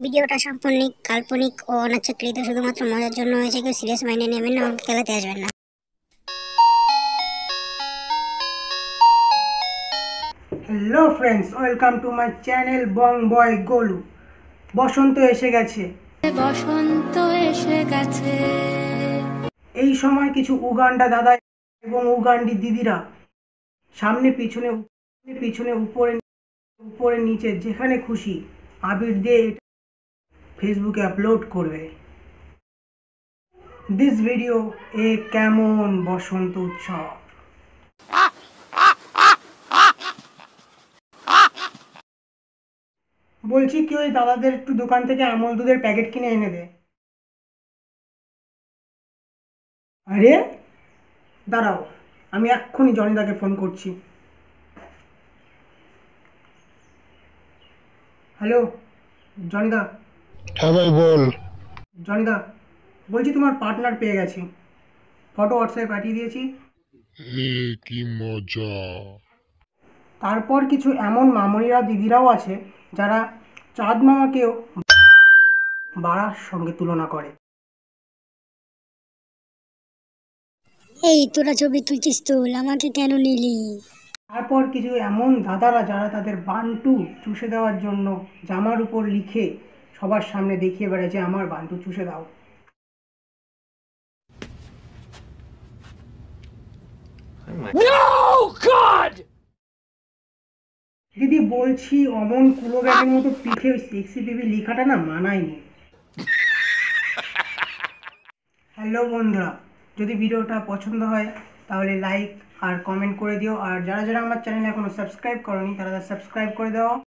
ভিডিওটা সম্পূর্ণ কাল্পনিক ও অনাচ্ছাকৃত শুধুমাত্র মজার জন্য হয়েছে কেউ সিরিয়াস মাইন্ডে নেবেন না আমাকে খেলাতে আসবেন না। Hello friends welcome to my channel Bong boy Golu বসন্ত এসে গেছে। বসন্ত এসে গেছে। এই সময় কিছু উগান্ডা দাদা এবং উগান্ডি দিদিরা সামনে পিছনে পিছনে উপরে উপরে নিচে যেখানে খুশি আবির দিয়ে ফেসবুকে আপলোড করবে। দিস ভিডিও এ কেমন বসন্ত উৎসব? বলছি কি ওই দাদাদের একটু দোকান থেকে আমল দুধের প্যাকেট কিনে এনে দে। আরে, দাঁড়াও, আমি এক্ষুনি জনিদাকে ফোন করছি। হ্যালো জনিদা? হ্যাঁ ভাই বল। জনিদা বলছি তোমার পার্টনার পেয়ে গেছি। ফটো হোয়াটসঅ্যাপে পাঠিয়ে দিয়েছি। এ কি মজা। তারপর কিছু এমন মামনিরা দিদিরাও আছে যারা চাঁদ মামাকেও বাড়ার সঙ্গে তুলনা করে। এই তোরা ছবি তুলছিস তুল আমাকে কেন নিলি? তারপর কিছু এমন দাদারা যারা তাদের বান্টু চুষে দেওয়ার জন্য জামার উপর লিখে সবার সামনে দেখিয়ে বেড়াচ্ছে আমার বান্টু চুষে দাও। দিদি বলছি অমন কুলো ব্যাগের মতো পিঠে ওই সেক্সি বেবি লেখাটা না মানায়নি। হ্যালো বন্ধুরা যদি ভিডিওটা পছন্দ হয় তাহলে লাইক আর কমেন্ট করে দিও। আর যারা যারা আমার চ্যানেল এখনও সাবস্ক্রাইব করনি তারা সাবস্ক্রাইব করে দাও।